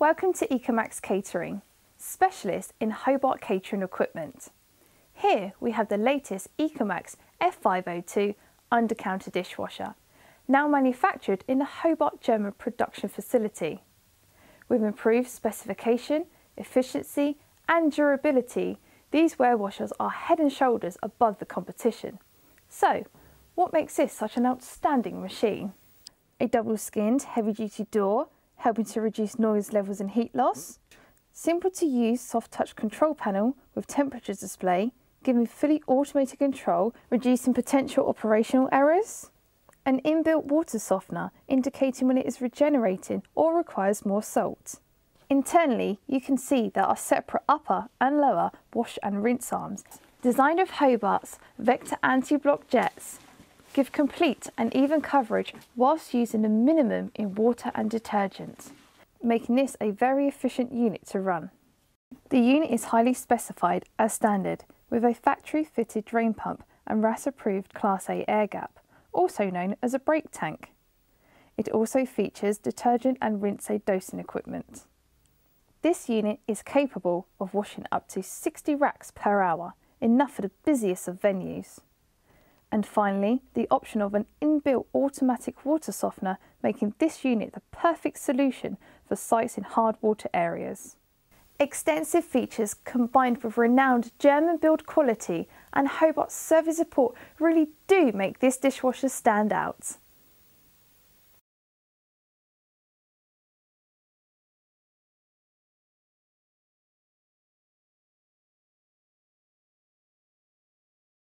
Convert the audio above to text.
Welcome to Ecomax Catering, specialist in Hobart catering equipment. Here we have the latest Ecomax F502 under-counter dishwasher, now manufactured in the Hobart German production facility. With improved specification, efficiency and durability, these ware washers are head and shoulders above the competition. So, what makes this such an outstanding machine? A double-skinned heavy-duty door, helping to reduce noise levels and heat loss. Simple to use soft touch control panel with temperature display, giving fully automated control, reducing potential operational errors. An inbuilt water softener, indicating when it is regenerating or requires more salt. Internally, you can see there are separate upper and lower wash and rinse arms. Designed with Hobart's Vector anti-block jets, give complete and even coverage whilst using a minimum in water and detergent, making this a very efficient unit to run. The unit is highly specified as standard with a factory fitted drain pump and WRAS approved Class A air gap, also known as a break tank. It also features detergent and rinse aid dosing equipment. This unit is capable of washing up to 60 racks per hour, enough for the busiest of venues. And finally, the option of an inbuilt automatic water softener, making this unit the perfect solution for sites in hard water areas. Extensive features combined with renowned German build quality and Hobart's service support really do make this dishwasher stand out.